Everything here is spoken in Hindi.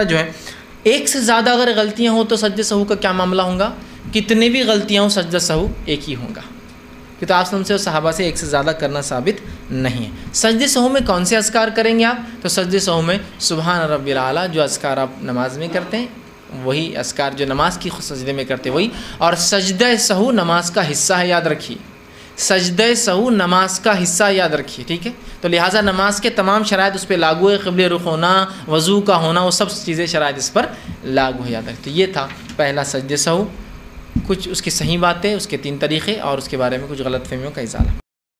जो है, एक से ज़्यादा अगर गलतियाँ हों तो सज्ज सहू का क्या मामला होगा? कितने भी गलतियाँ हो, सज्ज सहू एक ही होगा। कि तो आप समझे सहाबा से एक से ज़्यादा करना साबित नहीं है। सजद सहू में कौन से असकार करेंगे आप? तो सजद सहू में सुबहान रब्बिल जो असकार आप नमाज़ में करते हैं, वही असकार जो नमाज़ की सजदे में करते वही। और सजद सहू नमाज़ का हिस्सा है, याद रखिए। सजद सहू नमाज़ का हिस्सा याद रखिए, ठीक है? तो लिहाजा नमाज़ के तमाम शरात उस पर लागू है, कबल रुख होना, वज़ू का होना, वो सब चीज़ें शरात इस पर लागू है याद रखिए। तो ये था पहला सजद सहू कुछ उसकी सही बातें, उसके तीन तरीक़े और उसके बारे में कुछ गलत फहमियों का इजाला